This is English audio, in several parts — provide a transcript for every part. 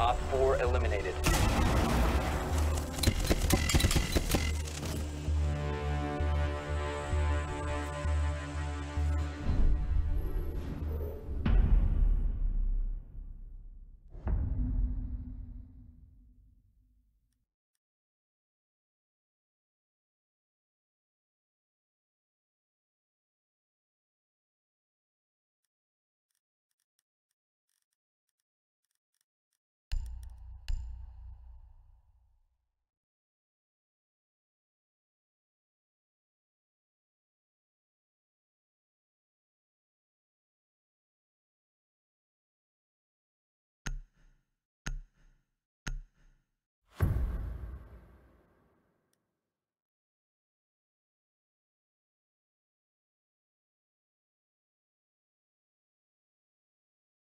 Op 4 eliminated.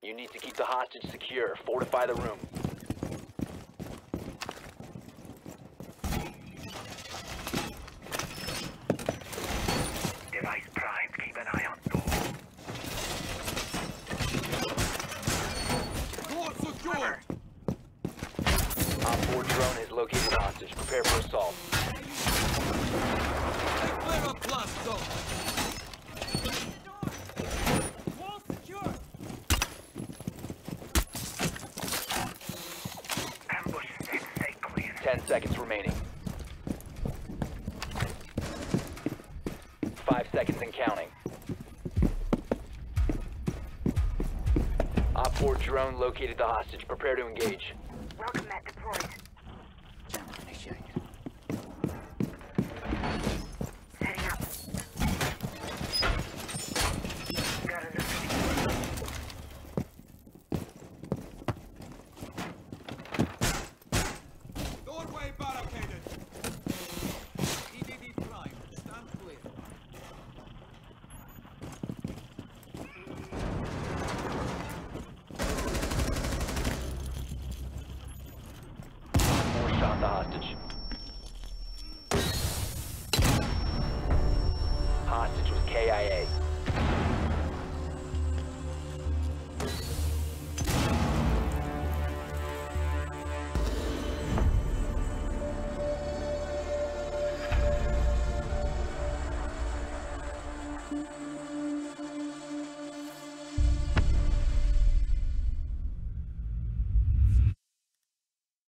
You need to keep the hostage secure. Fortify the room. Device primed. Keep an eye on door. Op 4 drone has located hostage. Prepare for assault. 10 seconds remaining. 5 seconds and counting. Op 4 drone located the hostage. Prepare to engage. Welcome mat deployed. KIA.